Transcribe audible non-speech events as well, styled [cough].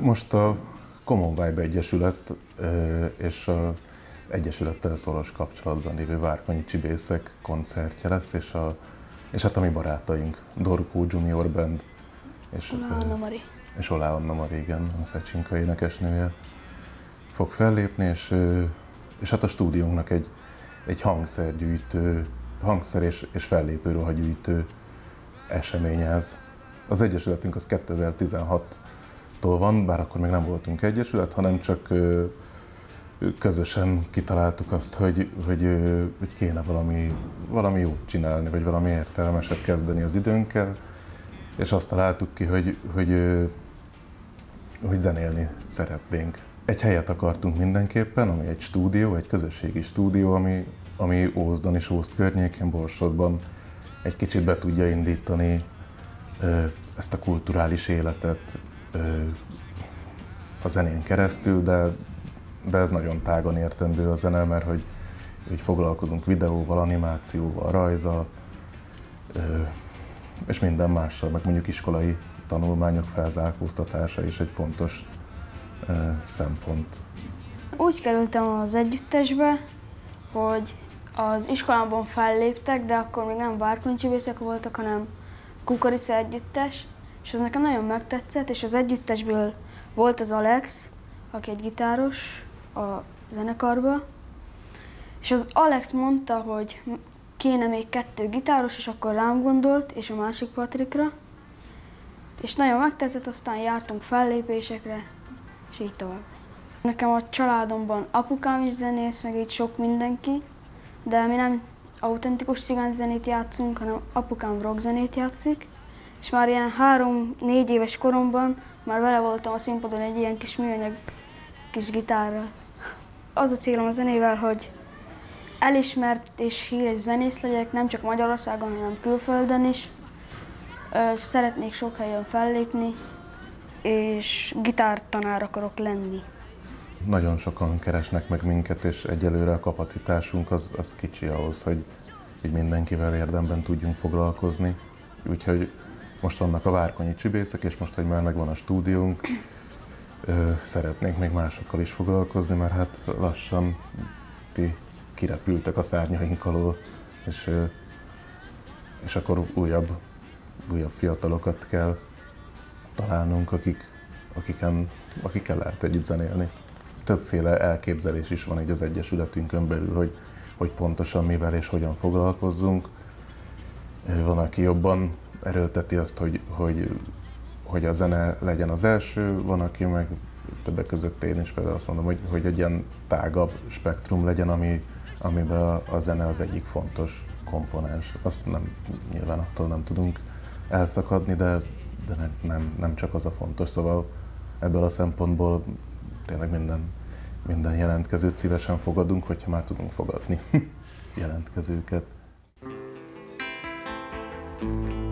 Most a Common Vibe Egyesület és a Egyesülettel szoros kapcsolatban lévő Várkonyi Csibészek koncertje lesz, és, a, és hát a mi barátaink, Dorkó Junior Band, és Olá Anna Mari. És Olá Anna Mari, igen, a Szecsinka énekesnője fog fellépni, és, és hát a stúdiónknak egy, egy hangszergyűjtő, hangszer és, és fellépő ruhagyűjtő esemény ez. Az Egyesületünk az 2016-tól van, bár akkor még nem voltunk Egyesület, hanem csak közösen kitaláltuk azt, hogy, hogy, hogy kéne valami, valami jót csinálni, vagy valami értelmeset kezdeni az időnkkel, és azt találtuk ki, hogy, hogy, hogy zenélni szeretnénk. Egy helyet akartunk mindenképpen, ami egy stúdió, egy közösségi stúdió, ami, ami Ózdon és Ózd környékén, Borsodban egy kicsit be tudja indítani ezt a kulturális életet a zenén keresztül, de, de ez nagyon tágan értendő a zene, mert hogy, hogy foglalkozunk videóval, animációval, rajzal, és minden mással, meg mondjuk iskolai tanulmányok felzárkóztatása is egy fontos szempont. Úgy kerültem az együttesbe, hogy az iskolában felléptek, de akkor még nem várkoncsibészek voltak, hanem kukorica együttes, és ez nekem nagyon megtetszett, és az együttesből volt az Alex, aki egy gitáros a zenekarba, és az Alex mondta, hogy kéne még kettő gitáros, és akkor rám gondolt, és a másik Patrikra. És nagyon megtetszett, aztán jártunk fellépésekre, és így tovább. Nekem a családomban apukám is zenész, meg így sok mindenki, de mi nem autentikus zenét játszunk, hanem apukám rockzenét játszik, és már ilyen három-négy éves koromban már vele voltam a színpadon egy ilyen kis műanyag kis gitárral. Az a célom a zenével, hogy elismert és híres zenész legyek, nem csak Magyarországon, hanem külföldön is. Szeretnék sok helyen fellépni, és gitártanár akarok lenni. Nagyon sokan keresnek meg minket, és egyelőre a kapacitásunk az, az kicsi ahhoz, hogy, hogy mindenkivel érdemben tudjunk foglalkozni. Úgyhogy most vannak a Várkonyi Csibészek, és most, hogy már megvan a stúdiónk, szeretnénk még másokkal is foglalkozni, mert hát lassan ti kirepültek a szárnyaink alól, és, és akkor újabb, újabb fiatalokat kell találnunk, akik, akiken, akikkel lehet együtt zenélni. Többféle elképzelés is van így az Egyesületünkön belül, hogy, hogy pontosan mivel és hogyan foglalkozzunk. Van, aki jobban erőlteti azt, hogy, hogy, hogy a zene legyen az első, van, aki meg többek között én is például azt mondom, hogy, hogy egy ilyen tágabb spektrum legyen, ami, amiben a, zene az egyik fontos komponens. Azt nem, nyilván attól nem tudunk elszakadni, de, de nem, nem, nem csak az a fontos. Szóval ebből a szempontból tényleg minden, minden jelentkezőt szívesen fogadunk, hogyha már tudunk fogadni [laughs] jelentkezőket. thank you